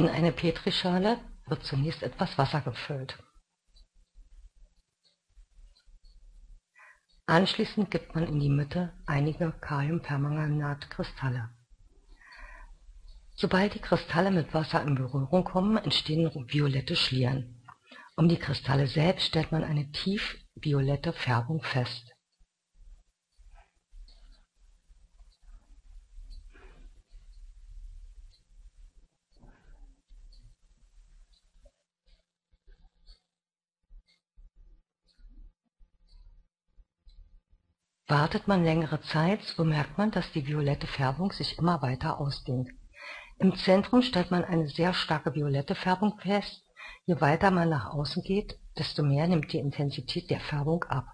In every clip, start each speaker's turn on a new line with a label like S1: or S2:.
S1: In eine Petrischale wird zunächst etwas Wasser gefüllt. Anschließend gibt man in die Mitte einige Kaliumpermanganatkristalle. Sobald die Kristalle mit Wasser in Berührung kommen, entstehen violette Schlieren. Um die Kristalle selbst stellt man eine tief violette Färbung fest Wartet man längere Zeit, so merkt man, dass die violette Färbung sich immer weiter ausdehnt. Im Zentrum stellt man eine sehr starke violette Färbung fest, je weiter man nach außen geht, desto mehr nimmt die Intensität der Färbung ab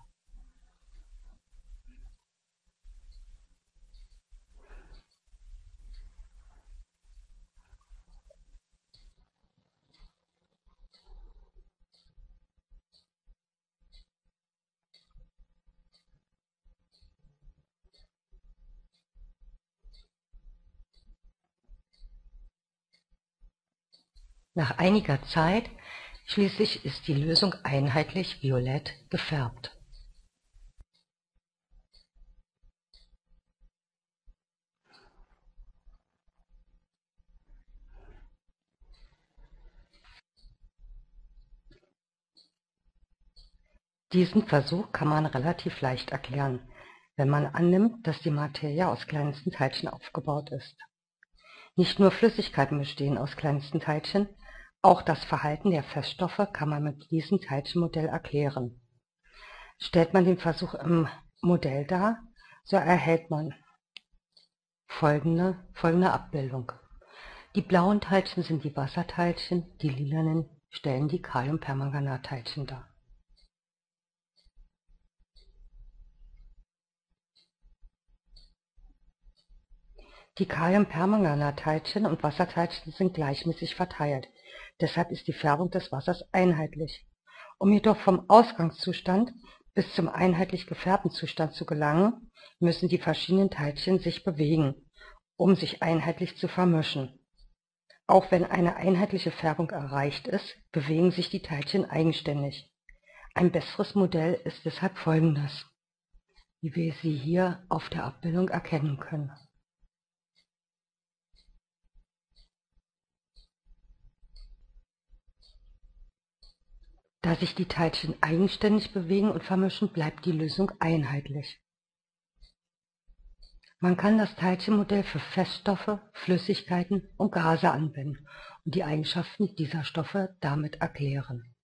S1: Nach einiger Zeit schließlich ist die Lösung einheitlich violett gefärbt. Diesen Versuch kann man relativ leicht erklären, wenn man annimmt, dass die Materie aus kleinsten Teilchen aufgebaut ist. Nicht nur Flüssigkeiten bestehen aus kleinsten Teilchen, auch das Verhalten der Feststoffe kann man mit diesem Teilchenmodell erklären. Stellt man den Versuch im Modell dar, so erhält man folgende, folgende Abbildung. Die blauen Teilchen sind die Wasserteilchen, die lilanen stellen die Kaliumpermanganatteilchen dar. Die Kaliumpermanganatteilchen und Wasserteilchen sind gleichmäßig verteilt Deshalb ist die Färbung des Wassers einheitlich. Um jedoch vom Ausgangszustand bis zum einheitlich gefärbten Zustand zu gelangen, müssen die verschiedenen Teilchen sich bewegen, um sich einheitlich zu vermischen. Auch wenn eine einheitliche Färbung erreicht ist, bewegen sich die Teilchen eigenständig. Ein besseres Modell ist deshalb folgendes, wie wir sie hier auf der Abbildung erkennen können Da sich die Teilchen eigenständig bewegen und vermischen, bleibt die Lösung einheitlich. Man kann das Teilchenmodell für Feststoffe, Flüssigkeiten und Gase anwenden und die Eigenschaften dieser Stoffe damit erklären